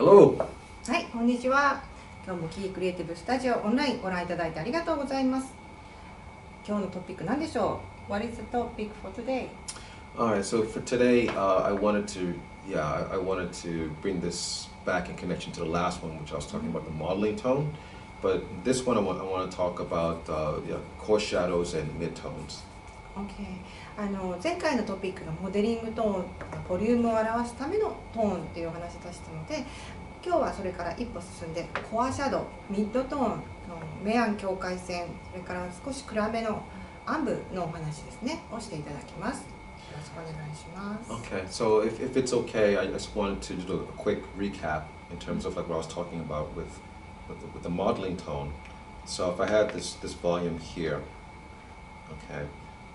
Hello. はい、こんにちは。今日もキークリエイティブスタジオオンラインご覧いただいてありがとうございます。今日のトピック何でしょう ?What is the topic for today? All right. So for today, uh, I wanted to, yeah, I wanted to bring this back in connection to the last one, which I was talking about the modeling tone. But this one, I want, I want to talk about uh, yeah, coarse shadows and midtones. OK。あの前回のトピックがモデリングトーン、ボリュームを表すためのトーンっていうお話でしたので、今日はそれから一歩進んでコアシャドウ、ミッドトーンの明暗境界線、それから少し暗めの暗部のお話ですね、をしていただきます。よろしくお願いします。Okay. So if, if it's okay, I just wanted to do a quick recap in terms of like what I was talking about with with the, with the modeling tone. So if I had this this volume here, okay,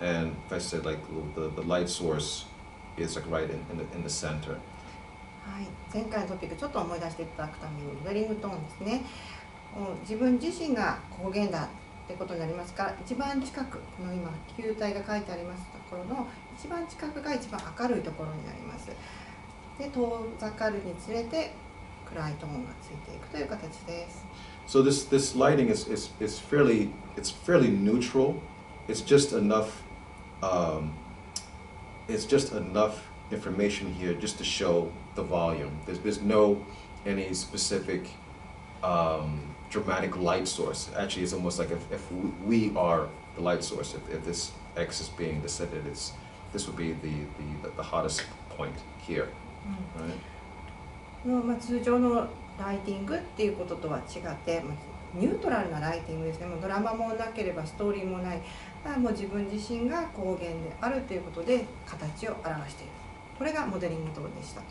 and if I said like the, the light source is like right in, in the in the center. はい、前回のトピックちょっと思い出していただくためにモデリングトーンですね自分自身が光源だってことになりますから一番近くこの今球体が書いてありますところの一番近くが一番明るいところになりますで遠ざかるにつれて暗いトーンがついていくという形です So this this lighting is, is, is fairly it's fairly neutral. It's just enough. Um, it's just enough information here just to show the volume. There's there's no any specific um, dramatic light source. Actually, it's almost like if, if we, we are the light source. If, if this X is being descended, it's this would be the, the, the hottest point here, right? の、まあ、通常のライティングっていうこととは違って、まあ、ニュートラルなライティングですねもうドラマもなければストーリーもない あもう自分自身が光源であるということで形を表しているこれがモデリングトーンでした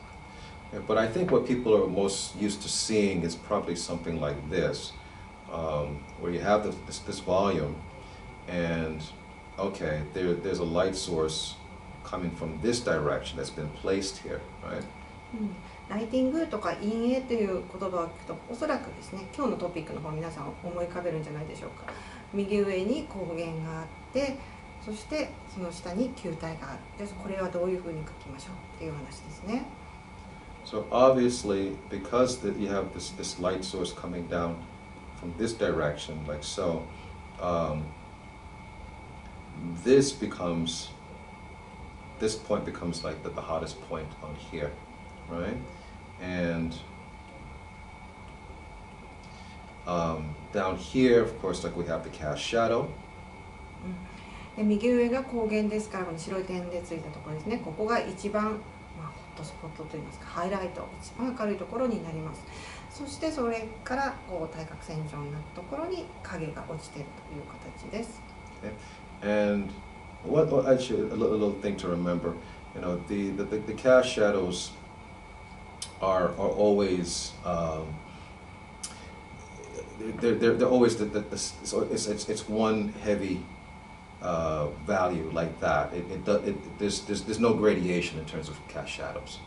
but I think what people are most used to seeing is probably something like this, um, where you have this, this, this volume, and okay, there, there's a light source coming from this direction that's been placed here, right? うんライティングとか陰影という言葉を聞くとおそらくですね今日のトピックの方皆さん思い浮かべるんじゃないでしょうか右上に光源があってそしてその下に球体があってこれはどういうふうに書きましょうっていう話ですね So obviously, because that you have this, this light source coming down from this direction, like so, um, this becomes, this point becomes like the, the hottest point on here, right? And um, down here, of course, like we have the cast shadow. で右上が光源ですからこの白い点でついたところですねここが一番、まあ、ホットスポットといいますかハイライト一番明るいところになりますそしてそれからこう対角線上になったところに影が落ちているという形です And what, what actually a little, a little thing to remember, you know, the the, the, the cast shadows are are always um, they're, they're, they're always the, the, the, so it's, it's, it's one heavy uh, value like that. It, it, it, there's, there's, there's no gradation in terms of cast shadows.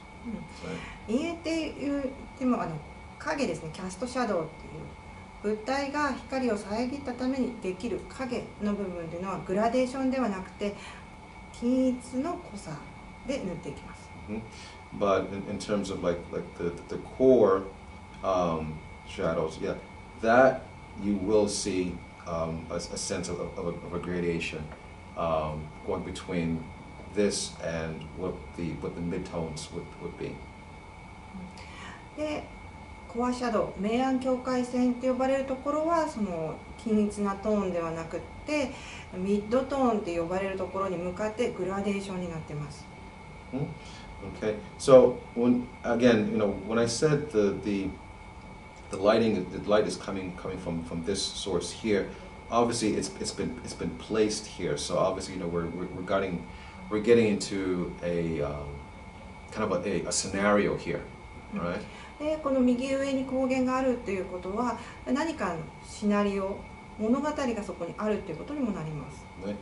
陰影っていうでもあの影ですねキャストシャドウっていう物体が光を遮ったためにできる影の部分というのはグラデーションではなくて均一の濃さで塗っていきます But in, in terms of like like the the core um, shadows, yeah, that you will see um, a, a sense of, of, a, of a gradation um, going between this and what the what the midtones would, would be. でコアシャドウ明暗境界線って呼ばれるところはその均一なトーンではなくってミッドトーンって呼ばれるところに向かってグラデーションになってます Okay, so when again, you know, when I said the the the lighting, the light is coming coming from from this source here. Obviously, it's it's been it's been placed here. So obviously, you know, we're we're, we're getting we're getting into a um, kind of a, a, a scenario here, right? でこの右上に光源があるっていうことは何かのシナリオ物語がそこにあるっていうことにもなります Right?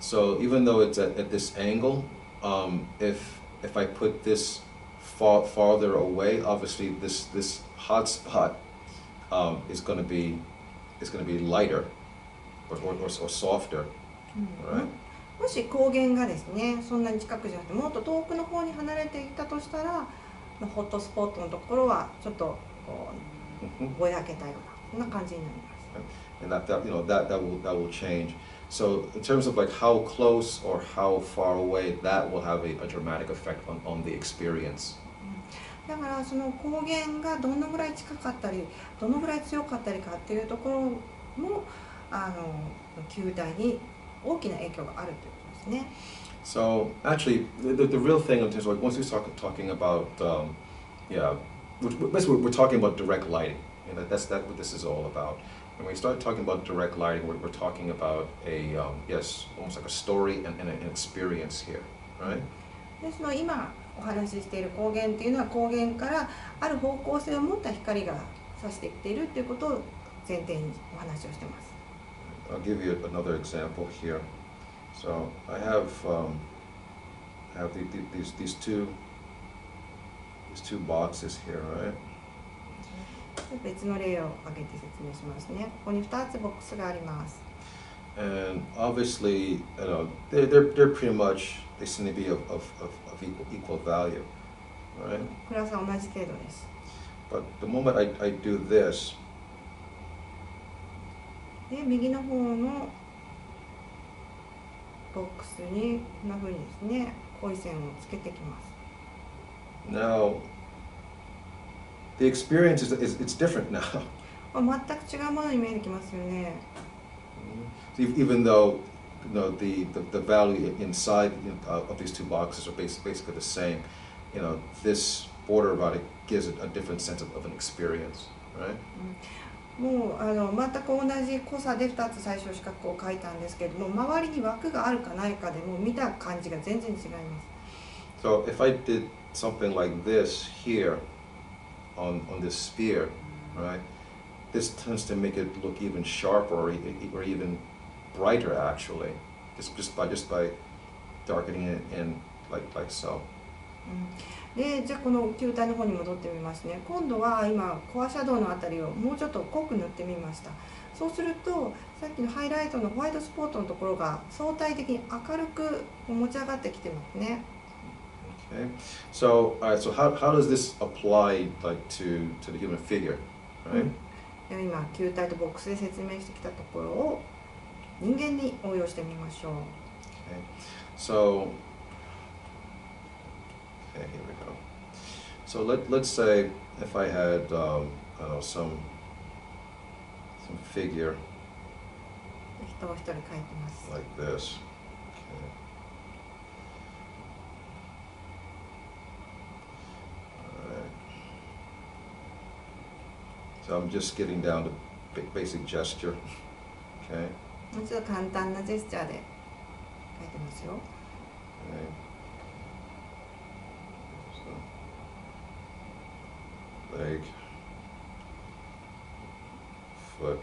So even though it's at, at this angle, um, if if I put this far farther away, obviously this this hot spot um, is going to be is going to be lighter or, or, or, or softer, right? もし光源がですねそんなに近くじゃなくてもっと遠くの方に離れていったとしたら のホットスポットのところはちょっとこ Mhm. うぼやけたようなそんな感じになります。 and that, that you know that that will that will change. So in terms of like how close or how far away, that will have a, a dramatic effect on, on the experience. だからその光源がどのぐらい近かったりどのぐらい強かったりかっていうところもあの球体に大きな影響があるということですね。So actually, the, the, real thing in terms of like once we start talking about um, yeah, we're, we're- basically we're talking about direct lighting, and that, that's that what this is all about. When we start talking about direct lighting, we're, we're talking about a um, yes, almost like a story and, and an experience here, right? ですので今お話ししている光源っていうのは光源からある方向性を持った光が差してきているっていうことを前提にお話をしてます。I'll give you another example here. So I have um, I have the, the, these these two these two boxes here, right? 別の例を挙げて説明しますね。ここに2つボックスがあります。And obviously, you know, they're, they're, they're pretty much, they seem to be of, of, of, of equal, equal value, right? 暗さは同じ程度です。But the moment I, I do this, で右の方のボックスにこんな風にですね濃い線をつけてきます。now the experience is, is it's different now. まあ全く違うものに見えてきますよね。So ev- even though you know, the, the, the value inside uh, of these two boxes are bas- basically the same, you know, this border about it gives it a different sense of, of an experience, right? もうあの全く同じ濃さで2つ最初四角を描いたんですけれども周りに枠があるかないかでもう見た感じが全然違います。 So if I did something like this here on, on this sphere, right, this tends to make it look even sharper or, e- e- or even brighter actually just, just でじゃこの球体の方に戻ってみますね。今度は今コアシャドウのあたりをもうちょっと濃く塗ってみました。そうするとさっきのハイライトのホワイトスポットのところが相対的に明るく持ち上がってきてますね。OK so,、how does this apply to, the human figure、今球体とボックスで説明してきたところを人間に応用してみましょう Okay, so okay, here we go. So let let's say if I had um, I don't know some some figure 人を一人描いてます like this. Okay. Alright. So I'm just getting down to ba- basic gesture. Okay. もうちょっと簡単なジェスチャーで描いてますよ。leg, foot,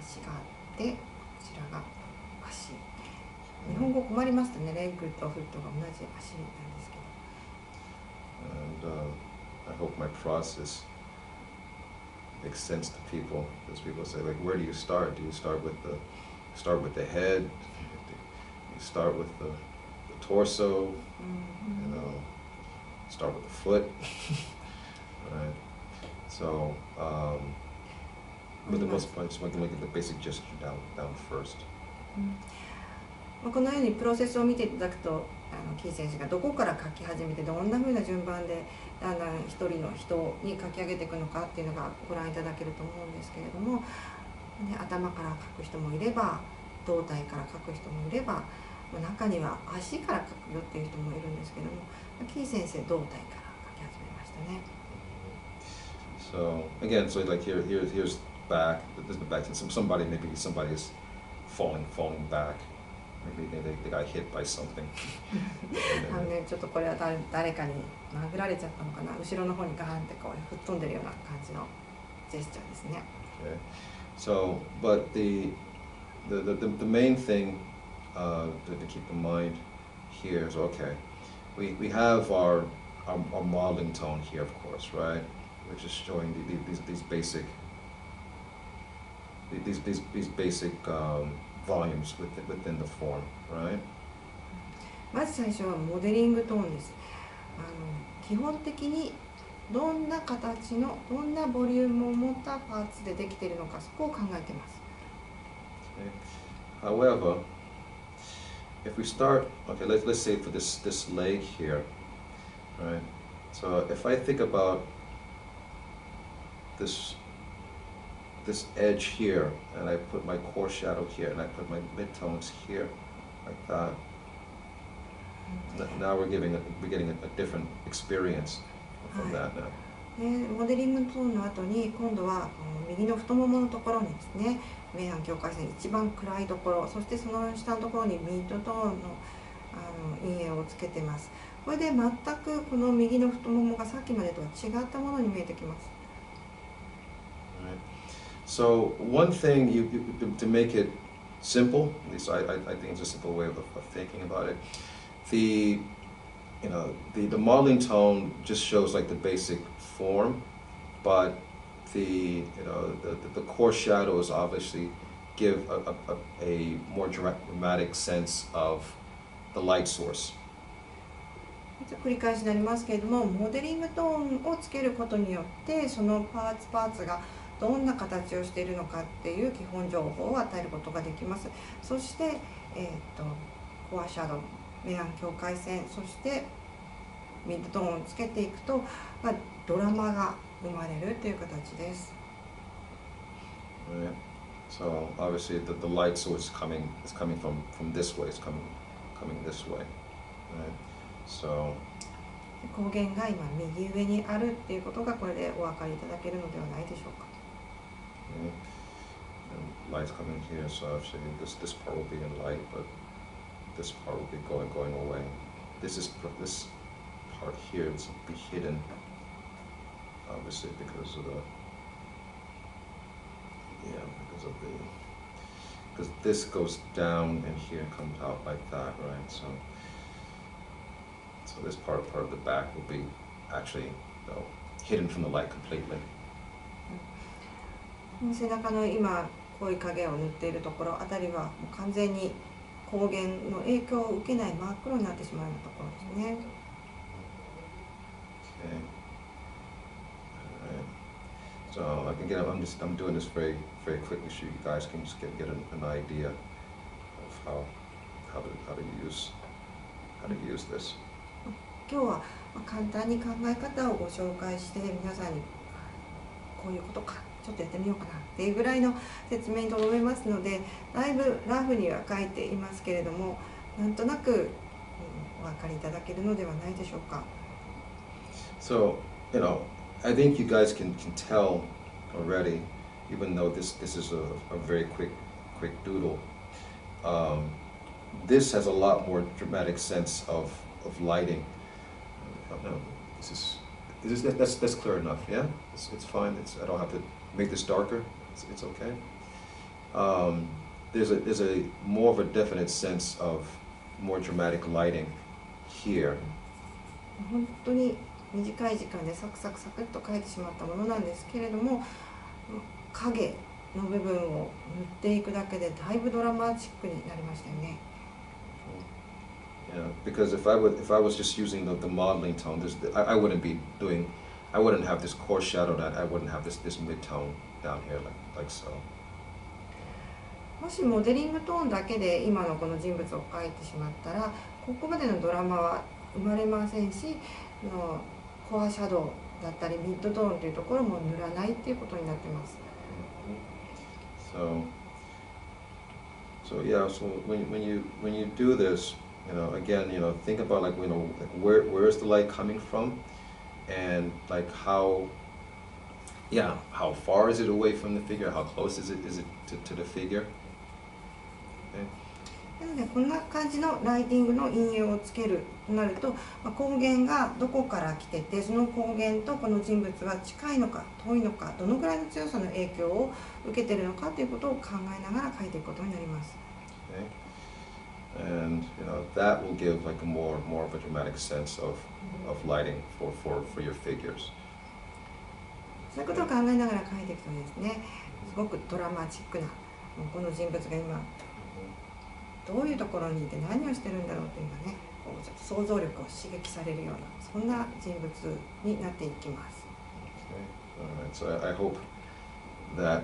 足があってこちらが足。日本語困りますとね。レッグとフットが同じ足なんですけど。And um, I hope my process makes sense to people. Because people say, like, where do you start? Do you start with the start with the head? You start with the, the torso? う You know, start with the foot. right. So, um, but the mm-hmm. most point is we can look at the basic gesture down down first. Mm-hmm. まあこのようにプロセスを見ていただくとあのキー選手がどこから書き始めてどんな風な順番でだんだん一人の人に書き上げていくのかっていうのがご覧いただけると思うんですけれども、ね、頭から書く人もいれば胴体から書く人もいれば中には足から書くよっていう人もいるんですけどもキー先生胴体から書き始めましたね。So again, so like here, here, here's back. This is the back. Some somebody maybe somebody is falling, falling back. Maybe they, they, they got hit by something. あのね、ちょっとこれは誰誰かに殴られちゃったのかな後ろの方にガーンってこう吹っ飛んでるような感じのジェスチャーですね。 Okay. So, but the the, the, the, the main thing uh, to, to keep in mind here is okay. We, we have our, our our modeling tone here, of course, right? Which is showing the, the, these these basic these these these basic um, volumes within, within the form, right? まず最初はモデリングトーンです。あの基本的にどんな形のどんなボリュームを持ったパーツでできているのかそこを考えています。Okay. However, if we start, okay, let's, let's say for this, this leg here, right? So if I think about this, this edge here, and I put my core shadow here, and I put my midtones here, like that. Now we're giving, a, we're getting a, a different experience from that now. モデリングトーンの後に今度は右の太もものところにですね明暗境界線一番暗いところそしてその下のところにミッドトーンのあの陰影をつけてますこれで全くこの右の太ももがさっきまでとは違ったものに見えてきます So one thing you, you to- to make it simple, at least I, I, I think it's a simple way of, of thinking about it. The you know the, the modeling tone just shows like the basic form, but the you know the, the, the core shadows obviously give a, a, a, a more dra- dramatic sense of the light source. 繰り返しになりますけれどもモデリングトーンをつけることによってそのパーツパーツが どんな形をしているのかっていう基本情報を与えることができますそして、えー、とコアシャドウ明暗境界線そしてミッドトーンをつけていくと、まあ、ドラマが生まれるという形です。Right. So obviously the, the light source is coming is coming from, from this way, it's coming coming this way. Right. So 光源が今右上にあるっていうことがこれでお分かりいただけるのではないでしょうか。And light's coming here, so obviously this this part will be in light, but this part will be going going away. This is this part here is be hidden, obviously because of the yeah because of the because this goes down and here comes out like that, right? So so this part part of the back will be actually you know, hidden from the light completely. 背中の今濃い影を塗っているところあたりはもう完全に光源の影響を受けない真っ黒になってしまうようなところですね。Okay. Alright. So again, I'm just I'm doing this very very quickly so you guys can just get get an, an idea of how how to how to use how to use this. 今日はまあ簡単に考え方をご紹介して皆さんにこういうことかちょっとやってみようかなっていうぐらいの説明にとどめますのでだいぶラフには書いていますけれどもなんとなく、うんお分かりいただけるのではないでしょうか。So you know, I think you guys can can tell already, even though this this is a, a very quick quick doodle. Um, this has a lot more dramatic sense of of lighting. Oh, no, this is this is that's that's clear enough. Yeah, it's, it's fine. It's I don't have to make this darker. It's, it's okay. Um, there's a there's a more of a definite sense of more dramatic lighting here. 本当に短い時間でサクサクサクっと書いてしまったものなんですけれども影の部分を塗っていくだけでだいぶドラマチックになりましたよね。 Yeah, because if I would, if I was just using the, the modeling tone, this, I, I wouldn't be doing, I wouldn't have this core shadow that I wouldn't have this, this mid tone down here like, like so. もしモデリングトーンだけで今のこの人物を描いてしまったらここまでのドラマは生まれませんしあのコアシャドウだったりミッドトーンというところも塗らないっていうことになってます。 So, so yeah, so when, when you, when you do this, you know, again, you know, think about like, you know, like where, where is the light coming from? And like how, yeah, how far is it away from the figure? How close is it, is it to, to the figure? Okay. なのでこんな感じのライティングの陰影をつけるとなると、まあ、光源がどこから来ててその光源とこの人物は近いのか遠いのかどのぐらいの強さの影響を受けてるのかということを考えながら書いていくことになります。Okay. And you know that will give like a more more of a dramatic sense of, of lighting for, for, for your figures. そういうことを考えながら書いていくとですねすごくドラマチックなもうこの人物が今どういうところにいて何をしてるんだろうというのがね こうちょっと想像力を刺激されるようなそんな人物になっていきます。 Okay. All right. So I, I hope that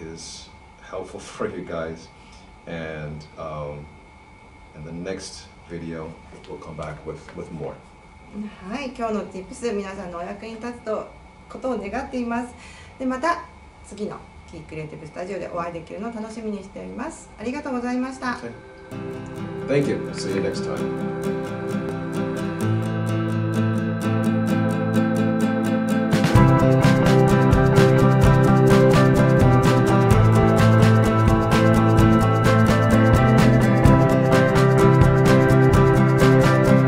is helpful for you guys. And um, in the next video, we'll come back with, with more. はい、今日の Tips 皆さんのお役に立つとことを願っています。でまた次のキークリエイティブスタジオでお会いできるのを楽しみにしております。ありがとうございました。Okay. Thank you. See you next time.